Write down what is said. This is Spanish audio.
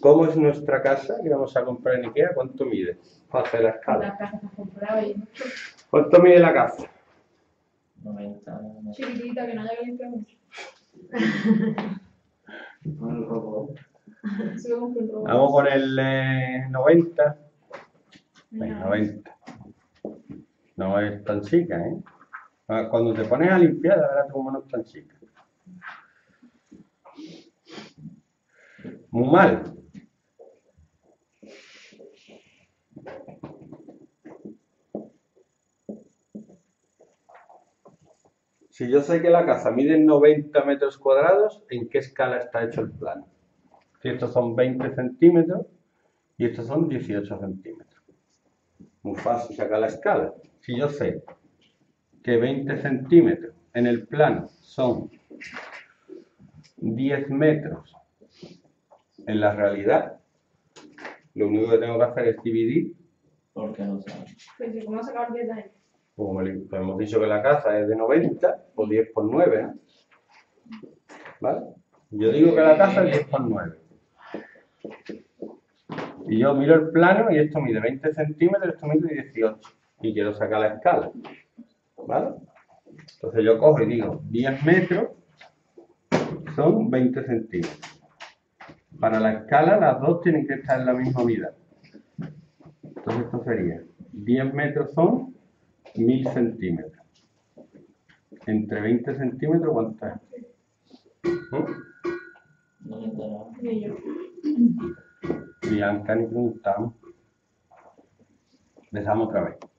¿Cómo es nuestra casa que vamos a comprar en Ikea? ¿Cuánto mide? Para hacer la escala. Las casas que has comprado y ¿Cuánto mide la casa? 90. chiquitita que no haya que limpiar mucho. El robot. El Vamos con el eh, 90. Venga, Mira, 90. No es tan chica, ¿eh? Ah, Cuando te pones a limpiar, la verdad como no es tan chica. Muy mal. Si yo sé que la casa mide 90 metros cuadrados, ¿en qué escala está hecho el plano? Si estos son 20 centímetros y estos son 18 centímetros. Muy fácil sacar la escala. Si yo sé que 20 centímetros en el plano son 10 metros en la realidad, lo único que tengo que hacer es dividir, Porque no sabes. Pues si a sacar 10 de ahí. como le- pues hemos dicho que la casa es de 90, o 10 por 9, ¿no? ¿Vale? Yo digo que la casa es 10 por 9. Y yo miro el plano y esto mide 20 centímetros, esto mide 18. Y quiero sacar la escala. ¿Vale? Entonces yo cojo y digo 10 metros son 20 centímetros. Para la escala las dos tienen que estar en la misma unidad. Entonces esto sería 10 metros son 1000 centímetros. Entre 20 centímetros, ¿cuánto es? ¿Mm? Ni yo. Bianca ni preguntamos. Empezamos otra vez.